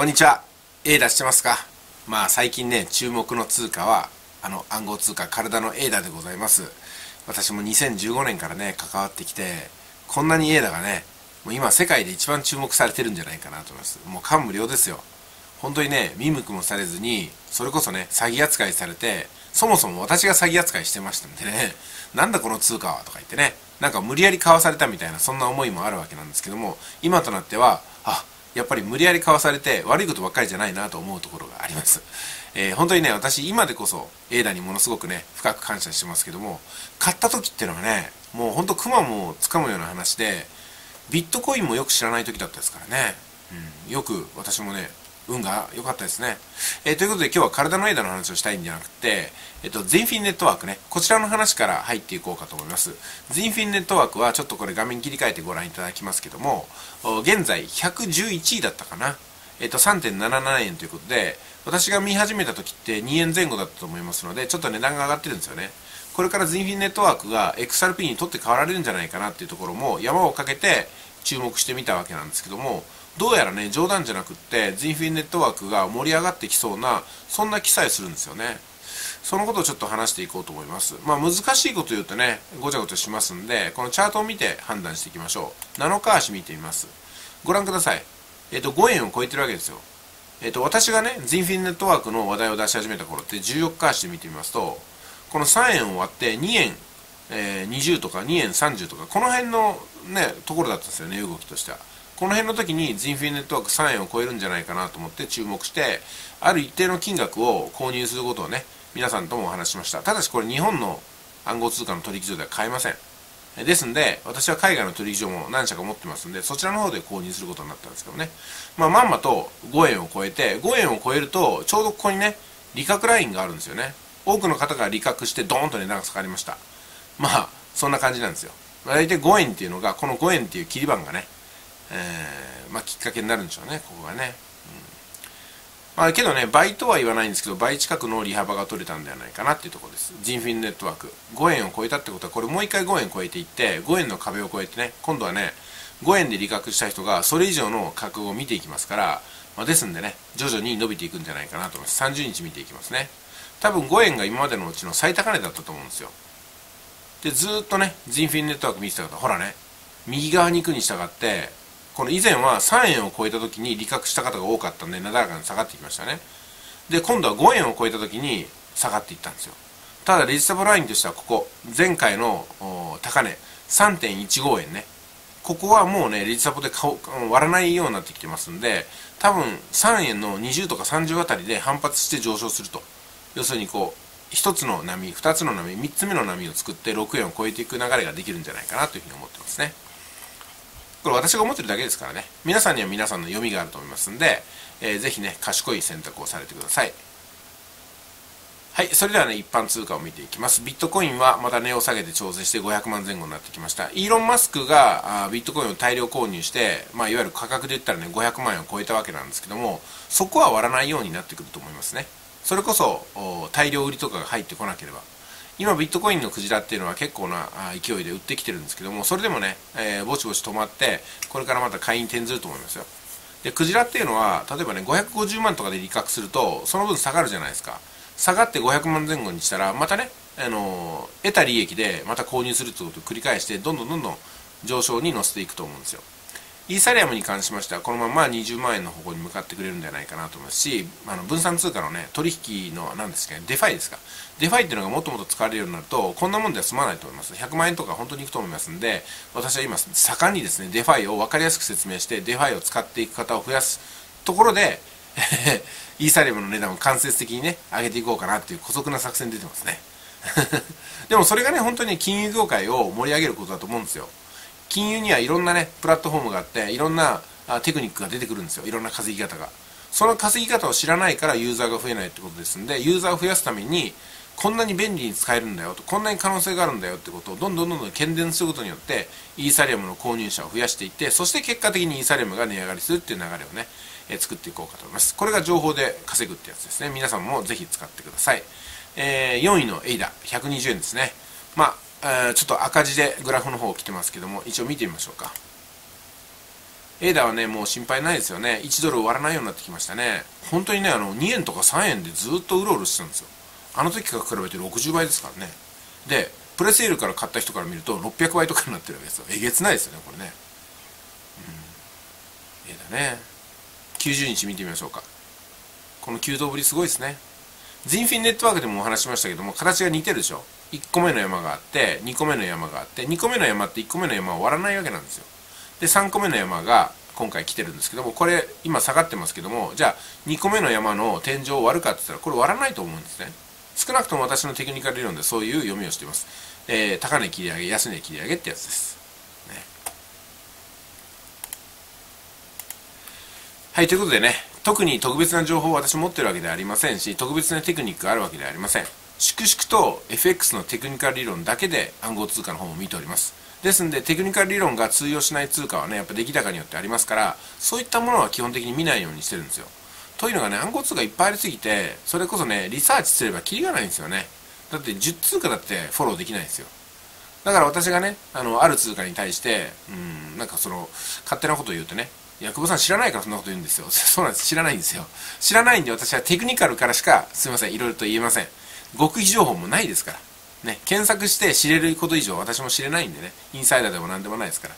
こんにちは。A 出してますか？まあ最近ね注目の通貨はあの暗号通貨体の A ダでございます。私も2015年からね関わってきてこんなに A ダがねもう今世界で一番注目されてるんじゃないかなと思います。もう感無量ですよ。本当にね見向くもされずにそれこそね詐欺扱いされてそもそも私が詐欺扱いしてましたんでね なんだこの通貨はとか言ってねなんか無理やり買わされたみたいなそんな思いもあるわけなんですけども今となってはあっやっぱり無理やり買わされて悪いことばっかりじゃないなと思うところがあります。えー、本当にね、私今でこそエイダにものすごくね、深く感謝してますけども、買った時っていうのはね、もう本当熊も掴むような話で、ビットコインもよく知らない時だったですからね、うん、よく私もね、運が良かったですね。えー、ということで今日は体の枝の話をしたいんじゃなくて、えっと、ゼンフィンネットワークね、こちらの話から入っていこうかと思います。ゼンフィンネットワークはちょっとこれ画面切り替えてご覧いただきますけども、現在111位だったかな。えっと、3.77円ということで、私が見始めた時って2円前後だったと思いますので、ちょっと値段が上がってるんですよね。これからゼンフィンネットワークが XRP にとって変わられるんじゃないかなっていうところも山をかけて注目してみたわけなんですけども、どうやらね冗談じゃなくってズイフィンネットワークが盛り上がってきそうなそんな記載するんですよね。そのことをちょっと話していこうと思います。まあ難しいこと言うとねごちゃごちゃしますんでこのチャートを見て判断していきましょう。7日足見てみます。ご覧ください。えっ、と5円を超えてるわけですよ。えっ、と私がねズイフィンネットワークの話題を出し始めた頃って14日足で見てみますとこの3円を割って2円えー、20とか2円30とかこの辺のねところだったんですよね動きとしては。この辺の時にジンフィネットワーク3円を超えるんじゃないかなと思って注目してある一定の金額を購入することをね皆さんともお話しました。ただしこれ日本の暗号通貨の取引所では買えません。ですんで私は海外の取引所も何社か持ってますんでそちらの方で購入することになったんですけどね。まあまんまと5円を超えて5円を超えるとちょうどここにね利確ラインがあるんですよね。多くの方が利確してドーンと値段が下がりました。まあそんな感じなんですよ。大体5円っていうのがこの5円っていう切り板がねえー、まあ、きっかけになるんでしょうね、ここがね。うん、まあ、けどね、倍とは言わないんですけど、倍近くの利幅が取れたんではないかなっていうところです。ジンフィンネットワーク。5円を超えたってことは、これもう一回5円超えていって、5円の壁を超えてね、今度はね、5円で利確した人がそれ以上の価格を見ていきますから、まあ、ですんでね、徐々に伸びていくんじゃないかなと思います。30日見ていきますね。多分5円が今までのうちの最高値だったと思うんですよ。で、ずっとね、ジンフィンネットワーク見てた方、ほらね、右側に行くに従って、この以前は3円を超えた時に利確した方が多かったんでなだらかに下がってきましたね。で今度は5円を超えた時に下がっていったんですよ。ただレジスタブラインとしてはここ前回の高値3.15円ね。ここはもうねレジタブで割らないようになってきてますんで多分3円の20とか30あたりで反発して上昇すると。要するにこう1つの波2つの波3つ目の波を作って6円を超えていく流れができるんじゃないかなというふうに思ってますね。これ私が思ってるだけですからね。皆さんには皆さんの読みがあると思いますんで、えー、ぜひね賢い選択をされてください。はいそれではね一般通貨を見ていきます。ビットコインはまた値を下げて調整して500万前後になってきました。イーロン・マスクがあビットコインを大量購入して、まあ、いわゆる価格で言ったらね500万円を超えたわけなんですけどもそこは割らないようになってくると思いますね。それこそ大量売りとかが入ってこなければ。今ビットコインのクジラっていうのは結構な勢いで売ってきてるんですけどもそれでもね、えー、ぼちぼち止まってこれからまた買いに転ずると思いますよ。でクジラっていうのは例えばね550万とかで利確するとその分下がるじゃないですか。下がって500万前後にしたらまたね、あのー、得た利益でまた購入するってことを繰り返してどんどんどんどん上昇に乗せていくと思うんですよ。イーサリアムに関しましてはこのまま20万円の方向に向かってくれるんじゃないかなと思いますしあの分散通貨のね取引の何ですかね DeFi ですか。 DeFi っていうのがもっともっと使われるようになるとこんなもんでは済まないと思います。100万円とか本当にいくと思いますんで私は今盛んにですね DeFi を分かりやすく説明して DeFi を使っていく方を増やすところで イーサリアムの値段を間接的にね上げていこうかなっていう姑息な作戦出てますね。でもそれがね本当に金融業界を盛り上げることだと思うんですよ。金融にはいろんなねプラットフォームがあっていろんなテクニックが出てくるんですよ。いろんな稼ぎ方が。その稼ぎ方を知らないからユーザーが増えないってことですんでユーザーを増やすためにこんなに便利に使えるんだよとこんなに可能性があるんだよってことをどんどんどんどん喧伝することによってイーサリアムの購入者を増やしていってそして結果的にイーサリアムが値上がりするっていう流れをね、え作っていこうかと思います。これが情報で稼ぐってやつですね。皆さんもぜひ使ってください、えー、4位のエイダ。120円ですね。まあえー、ちょっと赤字でグラフの方来てますけども一応見てみましょうかエーダはね、もう心配ないですよね。1ドル割らないようになってきましたね。本当にね、あの、2円とか3円でずっとうろうろしてたんですよ。あの時から比べて60倍ですからね。で、プレセールから買った人から見ると600倍とかになってるわけですよ。えげつないですよね、これね。うん。エーダね。90日見てみましょうか。この急動ぶりすごいですね。ジンフィンネットワークでもお話しましたけども、形が似てるでしょ。1個目の山があって、2個目の山があって、2個目の山って1個目の山を割らないわけなんですよ。で3個目の山が今回来てるんですけどもこれ今下がってますけどもじゃあ2個目の山の天井を割るかって言ったらこれ割らないと思うんですね。少なくとも私のテクニカル理論でそういう読みをしています、えー、高値切り上げ安値切り上げってやつです、ね、はいということでね特に特別な情報を私持ってるわけではありませんし特別なテクニックがあるわけではありません。粛々と FX のテクニカル理論だけで暗号通貨の方も見ております。ですんでテクニカル理論が通用しない通貨はねやっぱ出来高によってありますからそういったものは基本的に見ないようにしてるんですよ。というのがね暗号通貨いっぱいありすぎてそれこそねリサーチすればキリがないんですよね。だって10通貨だってフォローできないんですよ。だから私がねあのある通貨に対してうんなんかその勝手なこと言うとねいや久保さん知らないからそんなこと言うんですよ。そうなんです。知らないんですよ。知らないんで私はテクニカルからしかすいません。いろいろと言えません。極秘情報もないですからね、検索して知れること以上私も知れないんでね、インサイダーでも何でもないですか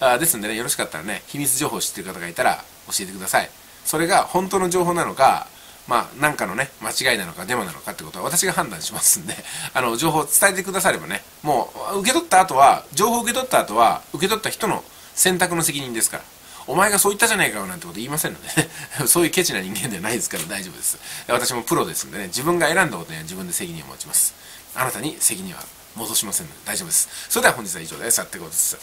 ら。あですんでね、よろしかったらね、秘密情報を知ってる方がいたら教えてください。それが本当の情報なのか、まあ、なんかのね、間違いなのかデマなのかってことは私が判断しますんで、あの、情報を伝えてくださればね、もう、受け取った後は、情報を受け取った後は、受け取った人の選択の責任ですから。お前がそう言ったじゃないかよなんてこと言いませんのでね そういうケチな人間ではないですから大丈夫です。私もプロですんでね、自分が選んだことには自分で責任を持ちます。あなたに責任は戻しませんので大丈夫です。それでは本日は以上です。さってことです。